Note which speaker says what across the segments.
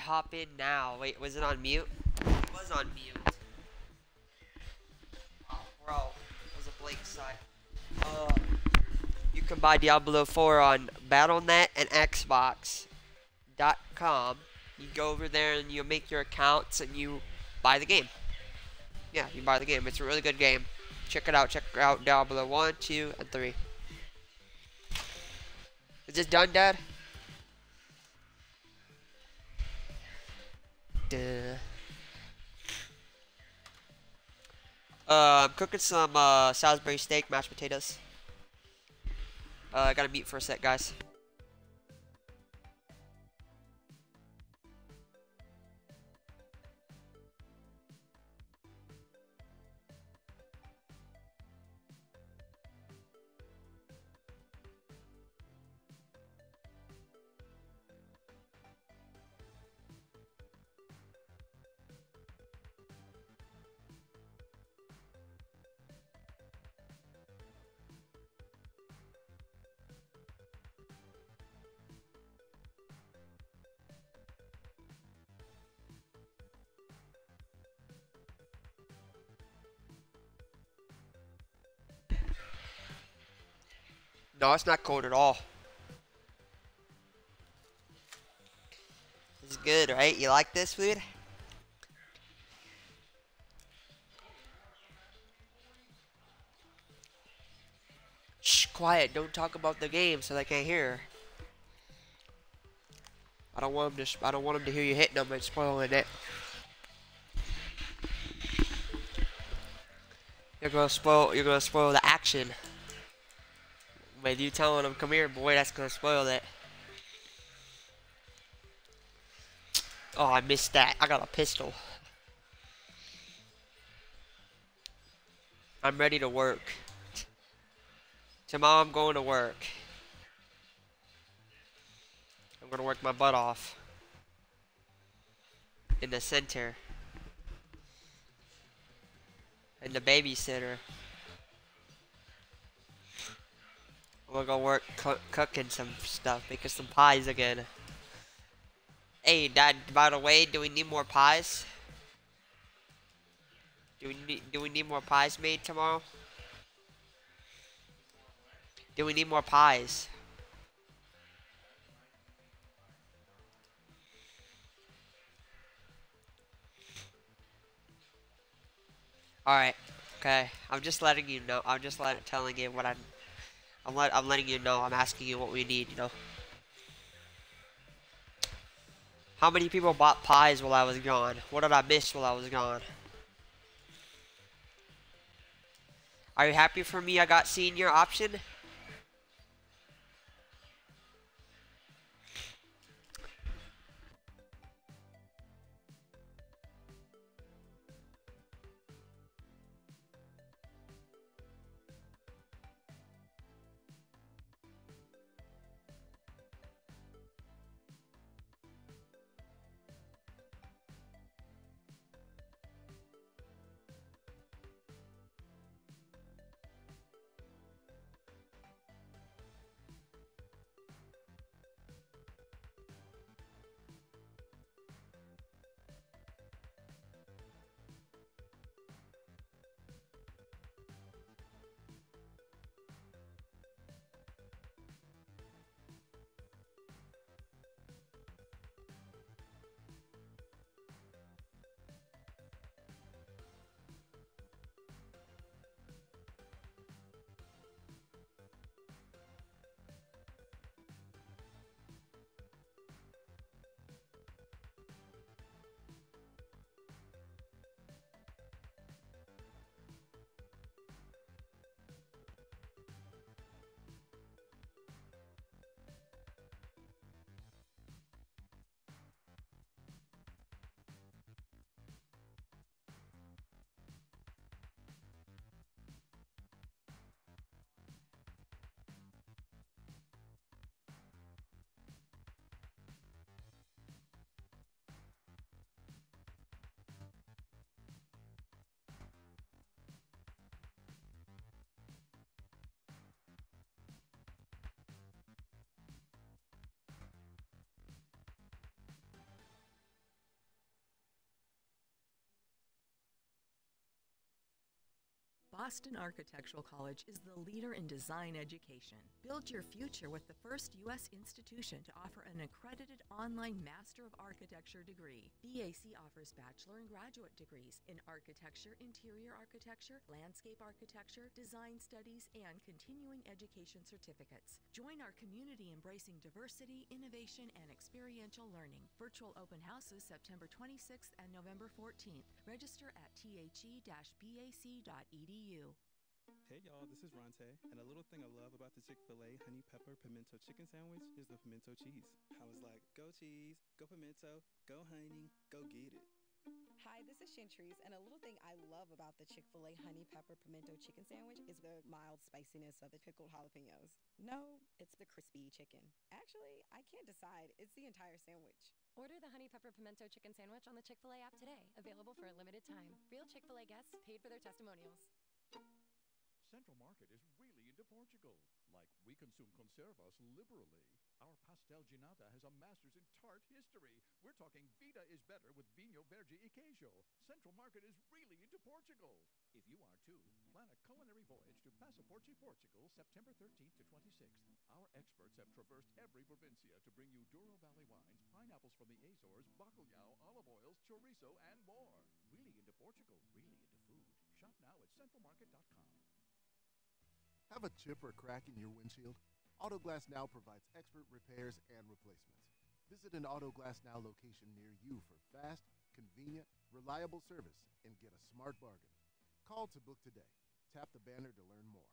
Speaker 1: hop in now. Wait, was it on mute? It was on mute. Oh, bro, it was a blank site. Uh, you can buy Diablo 4 on Battle.net and Xbox.com. You go over there and you make your accounts and you buy the game. Yeah, you buy the game. It's a really good game. Check it out. Check out Diablo 1, 2, and 3. Is this done, Dad? Uh, I'm cooking some uh, Salisbury steak, mashed potatoes. Uh, I gotta mute for a sec, guys. No, it's not cold at all. It's good, right? You like this food? Shh, quiet. Don't talk about the game so they can't hear. I don't want them to. I don't want them to hear you hitting them and spoiling it. You're gonna spoil. You're gonna spoil the action. By you telling them, come here, boy, that's gonna spoil it. Oh, I missed that. I got a pistol. I'm ready to work. Tomorrow I'm going to work. I'm gonna work my butt off. In the center. In the babysitter. We'll go work cooking some stuff, making some pies again. Hey, Dad, by the way, do we need more pies? Do we need, do we need more pies made tomorrow? Do we need more pies? Alright, okay. I'm just letting you know. I'm just letting, telling you what I'm I'm, let, I'm letting you know. I'm asking you what we need, you know. How many people bought pies while I was gone? What did I miss while I was gone? Are you happy for me I got senior option?
Speaker 2: Boston Architectural College is the leader in design education. Build your future with the first U.S. institution to offer an accredited online Master of Architecture degree. BAC offers bachelor and graduate degrees in architecture, interior architecture, landscape architecture, design studies, and continuing education certificates. Join our community embracing diversity, innovation, and experiential learning. Virtual open houses September 26th and November 14th. Register at the-bac.edu.
Speaker 3: Hey y'all, this is Ronte, and a little thing I love about the Chick fil A honey pepper pimento chicken sandwich is the pimento cheese. I was like, go cheese, go pimento, go honey, go get it.
Speaker 4: Hi, this is Chantrice, and a little thing I love about the Chick fil A honey pepper pimento chicken sandwich is the mild spiciness of the pickled jalapenos. No, it's the crispy chicken. Actually, I can't decide, it's the entire sandwich.
Speaker 5: Order the honey pepper pimento chicken sandwich on the Chick fil A app today. Available for a limited time. Real Chick fil A guests paid for their testimonials.
Speaker 6: Central Market is really into Portugal. Like, we consume conservas liberally. Our pastel de nata has a master's in tart history. We're talking Vida is better with Vinho Verde e Queijo. Central Market is really into Portugal. If you are too, plan a culinary voyage to Passaporte, Portugal, September 13th to 26th. Our experts have traversed every provincia to bring you Douro Valley wines, pineapples from the Azores, bacalhau, olive oils, chorizo, and more. Really into Portugal, really into food. Shop now at centralmarket.com.
Speaker 7: Have a chip or crack in your windshield? Autoglass Now provides expert repairs and replacements. Visit an Autoglass Now location near you for fast, convenient, reliable service and get a smart bargain. Call to book today. Tap the banner to learn more.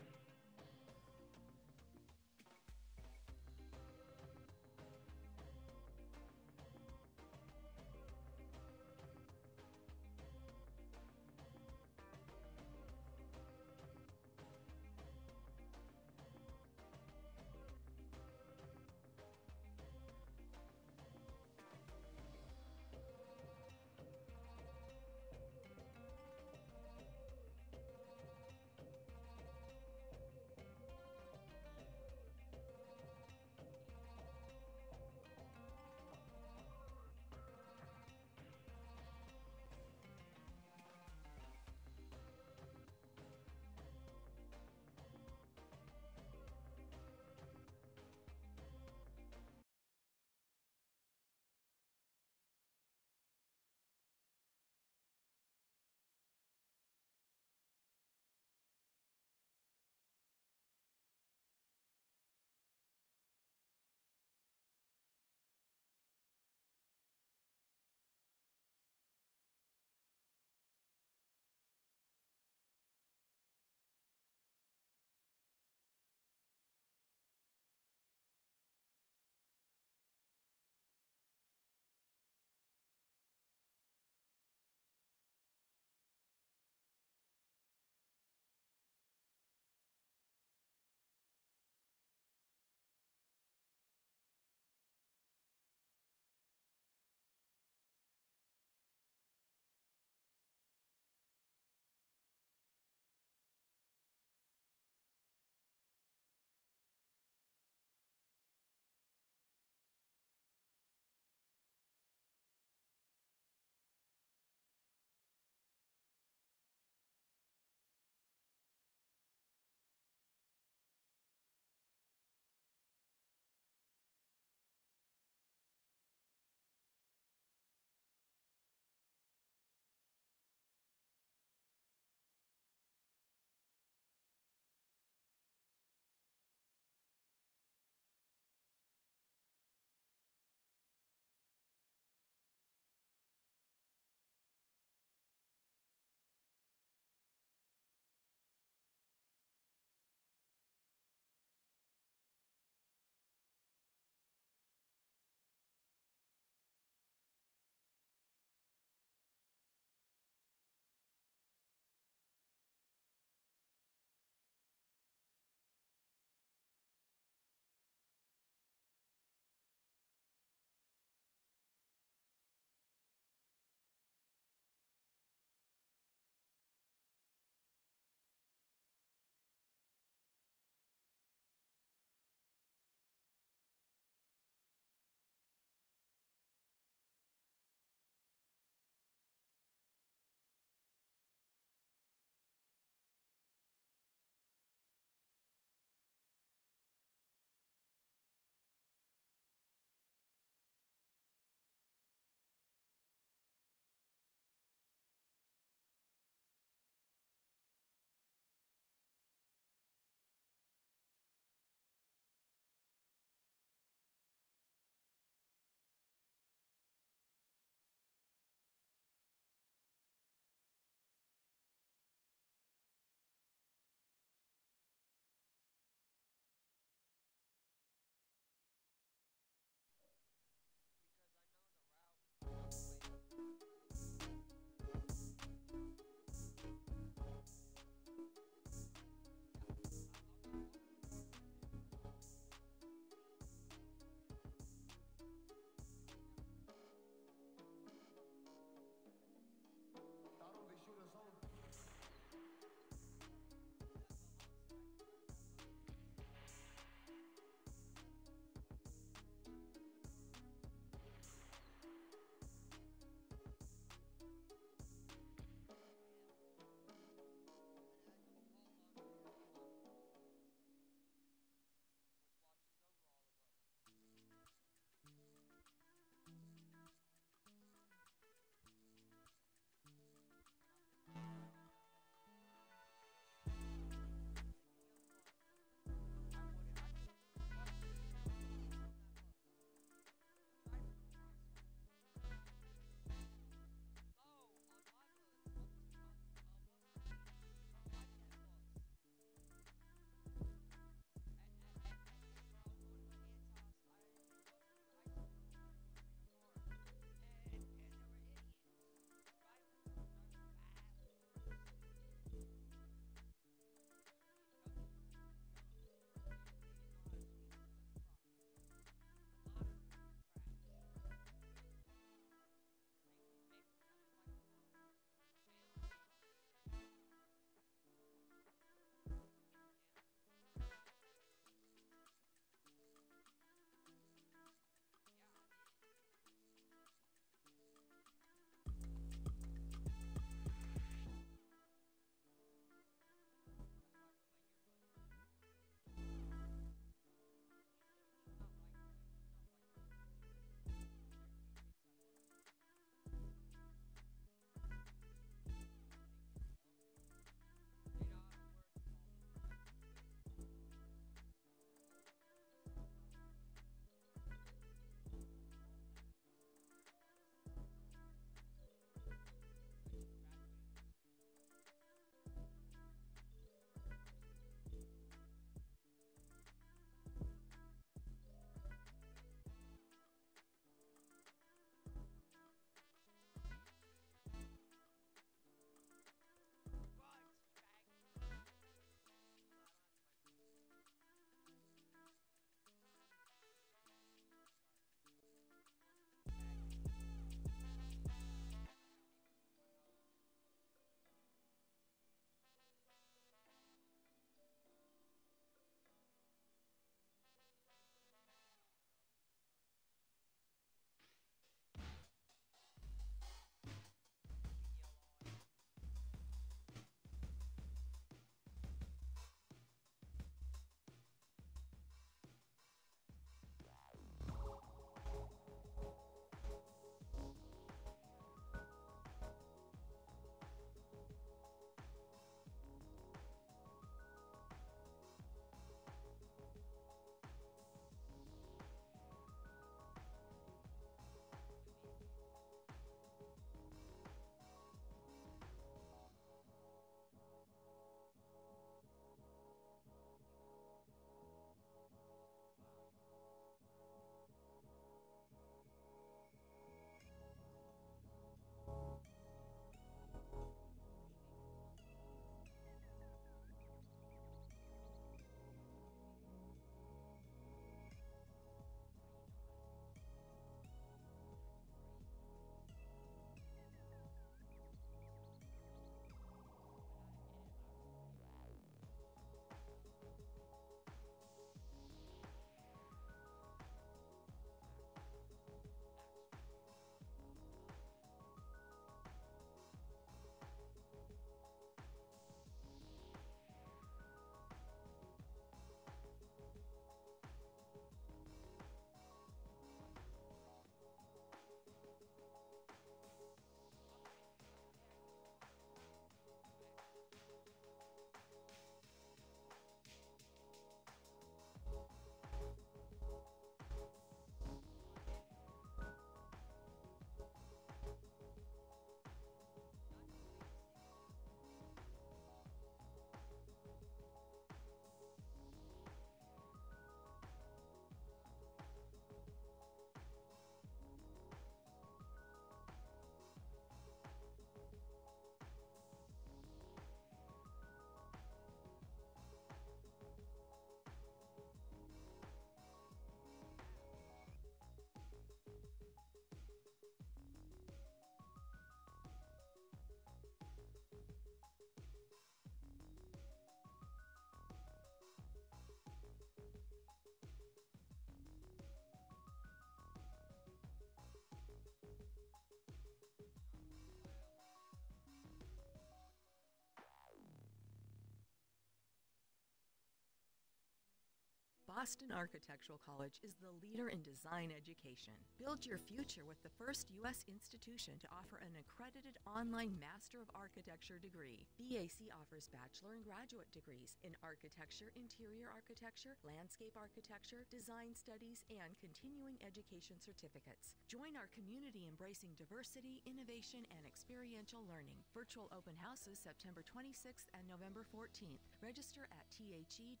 Speaker 2: Boston Architectural College is the leader in design education. Build your future with the first U.S. institution to offer an accredited online Master of Architecture degree. BAC offers bachelor and graduate degrees in architecture, interior architecture, landscape architecture, design studies, and continuing education certificates. Join our community embracing diversity, innovation, and experiential learning. Virtual open houses September 26th and November 14th. Register at the-bac.edu.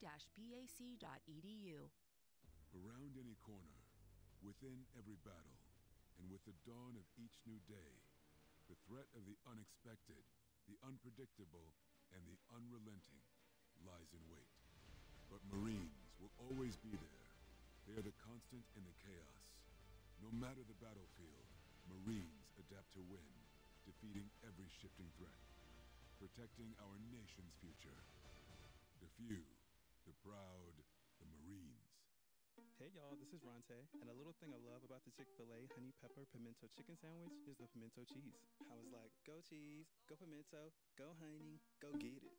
Speaker 8: Around any corner, within every battle, and with the dawn of each new day, the threat of the unexpected, the unpredictable, and the unrelenting lies in wait. But Marines will always be there. They are the constant in the chaos. No matter the battlefield, Marines adapt to win, defeating every shifting threat, protecting our nation's future. The few, the proud.
Speaker 3: Hey y'all, this is Ronte, and a little thing I love about the Chick fil A honey pepper pimento chicken sandwich is the pimento cheese. I was like, go cheese, go pimento, go honey, go get it.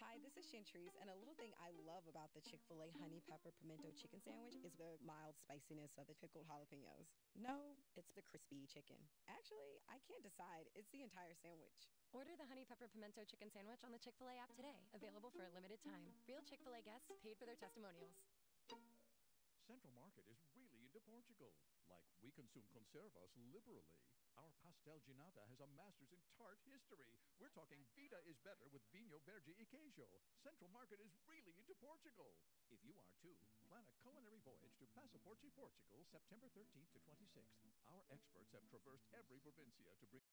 Speaker 4: Hi, this is Chantrice, and a little thing I love about the Chick fil A honey pepper pimento chicken sandwich is the mild spiciness of the pickled jalapenos. No, it's the crispy chicken. Actually, I can't decide. It's the entire sandwich.
Speaker 5: Order the honey pepper pimento chicken sandwich on the Chick fil A app today. Available for a limited time. Real Chick fil A guests paid for their testimonials.
Speaker 6: Central Market is really into Portugal. Like we consume conservas liberally. Our pastel de nata has a master's in tart history. We're talking vida is better with Vinho Verde e Queijo. Central Market is really into Portugal. If you are too, plan a culinary voyage to Passaporte, Portugal, September 13th to 26th. Our experts have traversed every provincia to bring